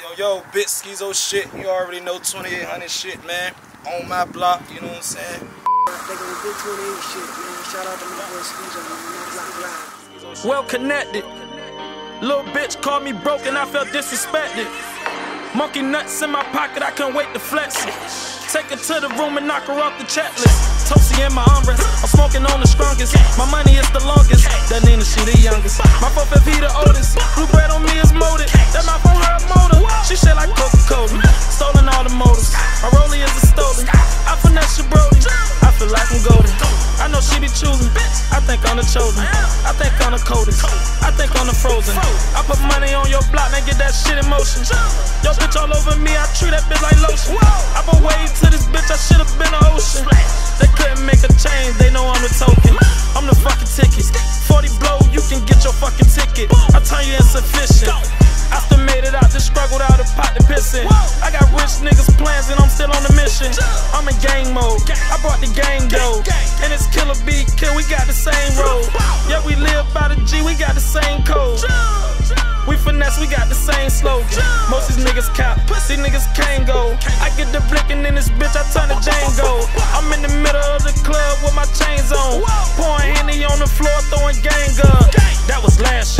Yo, yo, bit schizo shit. You already know 2800 shit, man. On my block, you know what I'm saying? They gonna big 28 shit, man. Shout out to my boy Squeezo, man. My block live. well connected. Little bitch called me broke and I felt disrespected. Monkey nuts in my pocket, I can't wait to flex it. Take her to the room and knock her off the checklist. Toasty in my armrest, I'm smoking on the strongest. My money is the longest, that Nina, she the youngest. My 450 the oldest, I think I'm the chosen. I think I'm the coldest, I think I'm the frozen. I put money on your block, and get that shit in motion. Yo, bitch all over me, I treat that bitch like lotion. I been waiting to this bitch, I should've been an ocean. They couldn't make a change, they know I'm the token. I'm the fucking ticket. 40 blow, you can get your fucking ticket. I turn you insufficient. I still made it out, just struggled out of pot to piss in. I got rich niggas plans and I'm still on the mission. I'm in gang mode, I brought the we got the same road. Yeah, we live by the G, we got the same code. We finesse, we got the same slogan. Most of these niggas cop, pussy niggas can't go. I get the blinking in this bitch, I turn to Django. I'm in the middle of the club with my chains on. Pouring Henny on the floor, throwing gang up. That was last year,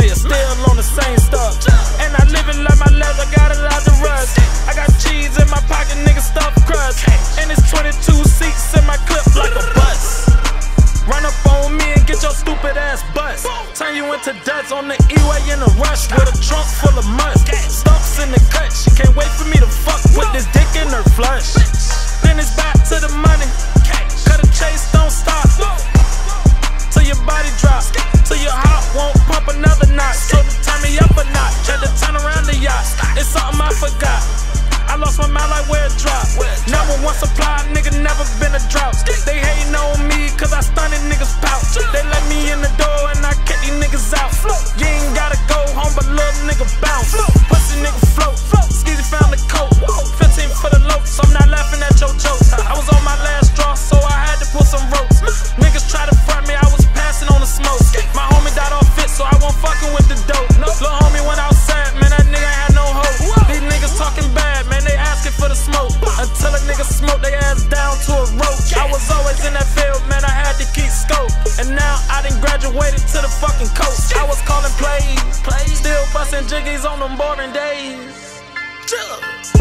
Turn you into duds on the E-way in a rush with a trunk full of must. Stumps in the cut, she can't wait for me to fuck with this dick in her flush. Then it's back to the money. Cut a chase, don't stop. Till your body drop. Till your heart won't pump another knot. So to turn me up a notch. Had to turn around the yacht. It's something I forgot. I lost my mind like where it dropped. Never one supply, nigga, never been a drought. They hating smoke their ass down to a roach. I was always in that field, man, I had to keep scope. And now I done graduated to the fucking coast. I was calling plays, still busting jiggies on them boring days. Chill.